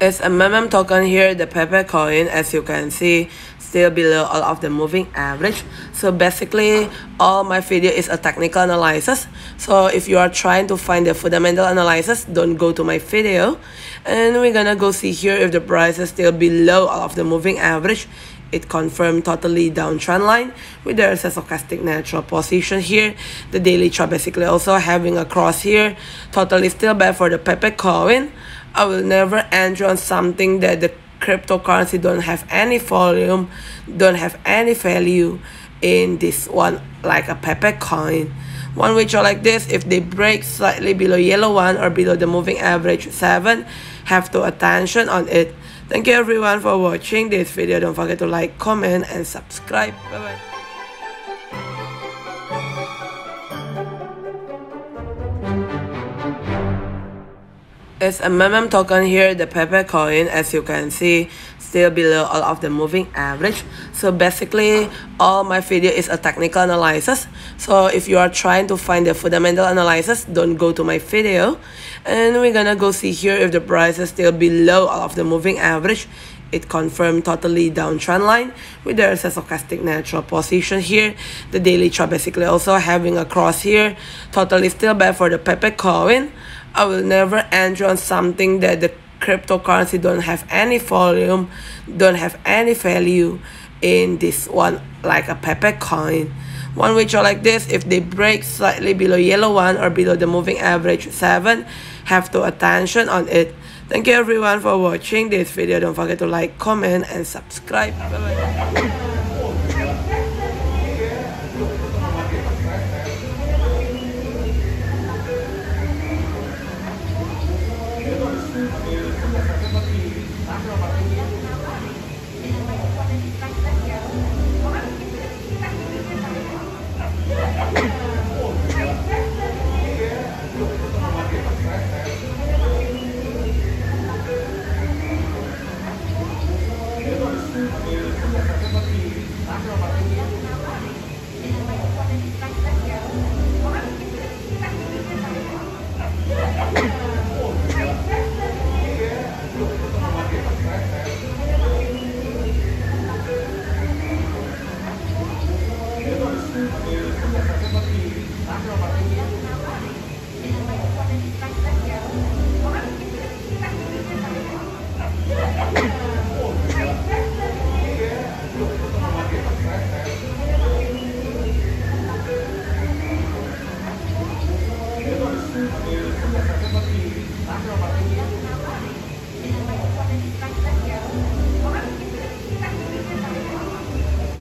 It's a meme token here, the Pepe coin, as you can see, still below all of the moving average. So basically, all my video is a technical analysis. So if you are trying to find the fundamental analysis, don't go to my video. And we're gonna go see here if the price is still below all of the moving average. It confirmed totally downtrend line with there is a stochastic natural position here. The daily chart basically also having a cross here. Totally still bad for the Pepe coin. I will never enter on something that the cryptocurrency don't have any volume, don't have any value in this one like a Pepe coin. One which are like this, if they break slightly below yellow one or below the moving average 7, have to attention on it. Thank you everyone for watching this video. Don't forget to like, comment, and subscribe. Bye bye. It's a meme token here, the Pepe coin, as you can see, still below all of the moving average. So basically, all my video is a technical analysis. So if you are trying to find the fundamental analysis, don't go to my video. And we're gonna go see here if the price is still below all of the moving average. It confirmed totally downtrend line with there is a stochastic natural position here. The daily chart basically also having a cross here. Totally still bad for the Pepe coin. I will never enter on something that the cryptocurrency don't have any volume, don't have any value in this one like a Pepe coin. One which are like this, if they break slightly below yellow one or below the moving average 7, have to attention on it. Thank you everyone for watching this video. Don't forget to like, comment, and subscribe. Bye bye. Gracias. Thank you.